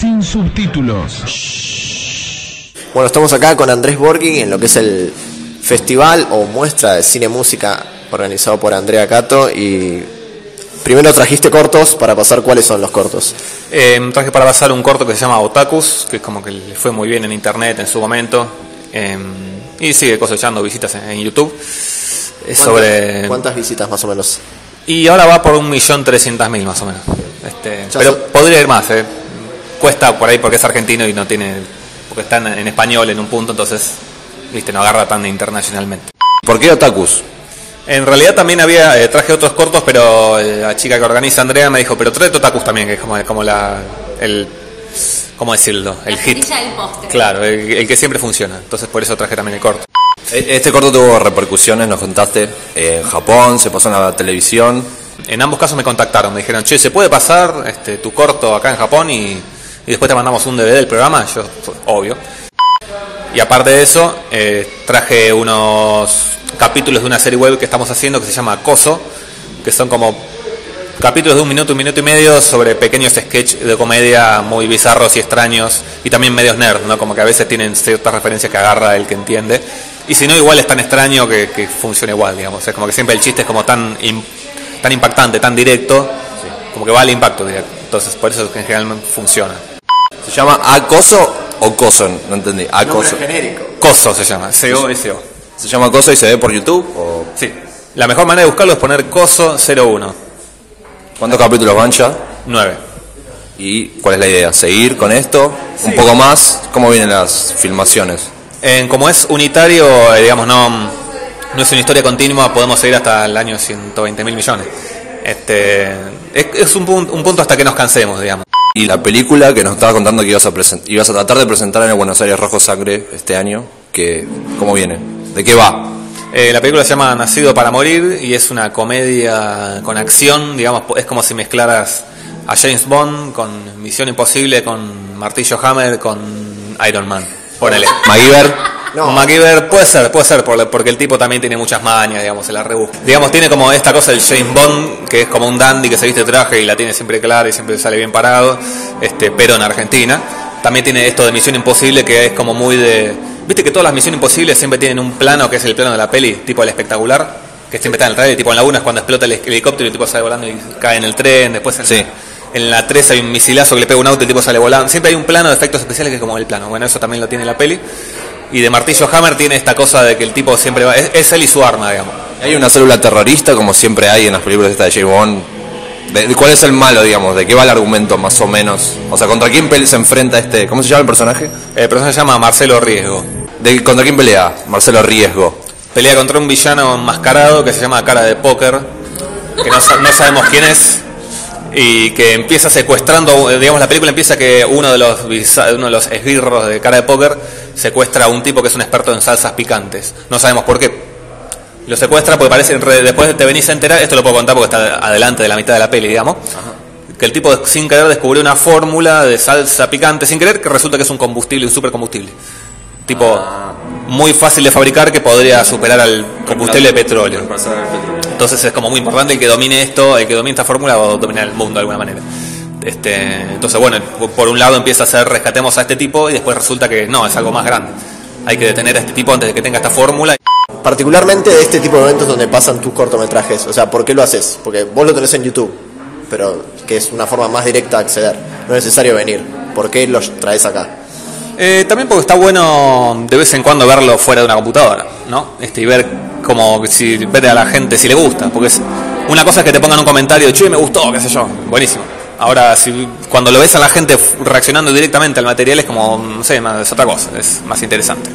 sin subtítulos. Bueno, estamos acá con Andrés Borghi en lo que es el festival o muestra de cine música organizado por Andrea Cato y primero trajiste cortos para pasar cuáles son los cortos. Eh, traje para pasar un corto que se llama Otakus, que es como que le fue muy bien en internet en su momento eh, y sigue cosechando visitas en, en YouTube. Sobre ¿Cuántas visitas más o menos? y ahora va por un millón trescientas mil más o menos. Este, pero so- podría ir más. eh. Cuesta por ahí porque es argentino y no tiene porque está en, en español en un punto, entonces viste no agarra tan internacionalmente. ¿Por qué otakus? En realidad también había, eh, traje otros cortos, pero eh, la chica que organiza Andrea me dijo, pero trae Totakus también, que es como, como la, el, ¿cómo decirlo? El La hit. del. Claro, el, el que siempre funciona. Entonces por eso traje también el corto. E- Este corto tuvo repercusiones, nos contaste, en Japón, se pasó en la televisión. En ambos casos me contactaron, me dijeron, che, ¿se puede pasar este, tu corto acá en Japón y, y después te mandamos un DVD del programa? Yo, obvio. Y aparte de eso, eh, traje unos capítulos de una serie web que estamos haciendo que se llama Coso, que son como capítulos de un minuto, un minuto y medio sobre pequeños sketches de comedia muy bizarros y extraños y también medios nerd, ¿no? Como que a veces tienen ciertas referencias que agarra el que entiende. Y si no, igual es tan extraño que, que funciona igual, digamos. Es como que siempre el chiste es como tan, im- tan impactante, tan directo, como que va al impacto directo. Entonces, por eso es que en general funciona. ¿Se llama Acoso o Coso? No entendí. Acoso. genérico. Coso se llama, C-O-S-O. ¿Se llama Coso y se ve por YouTube? ¿O Sí. La mejor manera de buscarlo es poner Coso 01, ¿Cuántos capítulos van ya? 9. ¿Y cuál es la idea? ¿Seguir con esto? ¿Un poco más? ¿Cómo vienen las filmaciones? En, como es unitario, eh, digamos, no, no es una historia continua, podemos seguir hasta el año 120 mil millones. Este, es, es un, punto, un punto hasta que nos cansemos, digamos. Y la película que nos estabas contando que ibas a, ibas a tratar de presentar en el Buenos Aires Rojo Sangre este año, que, ¿cómo viene? ¿De qué va? Eh, la película se llama Nacido para Morir y es una comedia con acción, digamos, es como si mezclaras a James Bond con Misión Imposible, con Martillo Hammer, con Iron Man. Ponele. MacGyver, No. MacGyver puede ser, puede ser, porque el tipo también tiene muchas mañas, digamos, se la rebusca. Digamos, tiene como esta cosa del James Bond, que es como un dandy que se viste traje y la tiene siempre clara y siempre sale bien parado, este, pero en Argentina. También tiene esto de Misión Imposible, que es como muy de... Viste que todas las Misiones Imposibles siempre tienen un plano que es el plano de la peli, tipo el espectacular, que siempre está en el trailer, tipo en la 1 es cuando explota el helicóptero y el tipo sale volando y cae en el tren, después en, Sí. en la 3 hay un misilazo que le pega un auto y el tipo sale volando. Siempre hay un plano de efectos especiales que es como el plano. Bueno, eso también lo tiene la peli. Y de Martillo Hammer tiene esta cosa de que el tipo siempre va. Es, es él y su arma, digamos. ¿hay una célula terrorista como siempre hay en las películas estas de James Bond? ¿De, de cuál es el malo, digamos? ¿De qué va el argumento, más o menos? O sea, ¿contra quién se enfrenta este... ¿Cómo se llama el personaje? El personaje se llama Marcelo Riesgo. ¿De, ¿Contra quién pelea? Marcelo Riesgo. Pelea contra un villano enmascarado que se llama Cara de Póker, que no, no sabemos quién es, y que empieza secuestrando, digamos, la película empieza que uno de los uno de los esbirros de Cara de Póker secuestra a un tipo que es un experto en salsas picantes. No sabemos por qué. Lo secuestra porque parece, después te venís a enterar, esto lo puedo contar porque está adelante de la mitad de la peli, digamos, que el tipo sin querer descubrió una fórmula de salsa picante, sin querer, que resulta que es un combustible, un supercombustible. Tipo, muy fácil de fabricar que podría superar al combustible de petróleo. Entonces es como muy importante el que domine esto, el que domine esta fórmula va a dominar el mundo de alguna manera. Este, entonces, bueno, por un lado empieza a ser rescatemos a este tipo y después resulta que no, es algo más grande. Hay que detener a este tipo antes de que tenga esta fórmula. Particularmente de este tipo de eventos donde pasan tus cortometrajes. O sea, ¿por qué lo haces? Porque vos lo tenés en YouTube, pero que es una forma más directa de acceder. No es necesario venir. ¿Por qué los traes acá? Eh, también porque está bueno de vez en cuando verlo fuera de una computadora, ¿no? Este, y ver como si ver a la gente si le gusta, porque es una cosa es que te pongan un comentario, che, me gustó, qué sé yo, buenísimo. Ahora, si cuando lo ves a la gente reaccionando directamente al material es como, no sé, es otra cosa, es más interesante.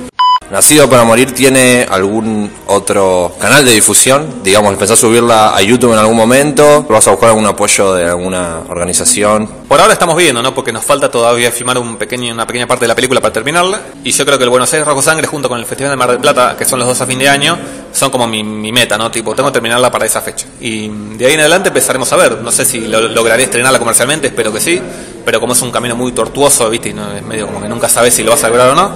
Nacido para Morir tiene algún otro canal de difusión, digamos, ¿pensás subirla a YouTube en algún momento? ¿Vas a buscar algún apoyo de alguna organización? Por ahora estamos viendo, ¿no? Porque nos falta todavía filmar una pequeña parte de la película para terminarla. Y yo creo que el Buenos Aires Rojo Sangre junto con el Festival de Mar del Plata, que son los dos a fin de año, son como mi, meta, ¿no? Tipo, tengo que terminarla para esa fecha. Y de ahí en adelante empezaremos a ver. No sé si lo- lograré estrenarla comercialmente, espero que sí. Pero como es un camino muy tortuoso, ¿viste? Y es medio como que nunca sabes si lo vas a lograr o no.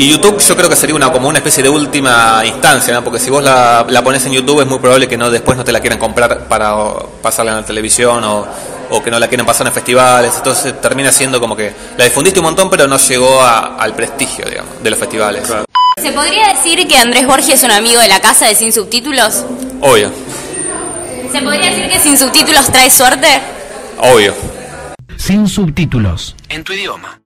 Y YouTube yo creo que sería una como una especie de última instancia, ¿no? Porque si vos la, la pones en YouTube es muy probable que no después no te la quieran comprar para pasarla en la televisión o, o que no la quieren pasar en festivales, entonces termina siendo como que la difundiste un montón pero no llegó a- al prestigio, digamos, de los festivales. ¿Se podría decir que Andrés Borges es un amigo de la casa de Sin Subtítulos? Obvio, ¿Se podría decir que Sin Subtítulos trae suerte? obvio. Sin subtítulos. En tu idioma.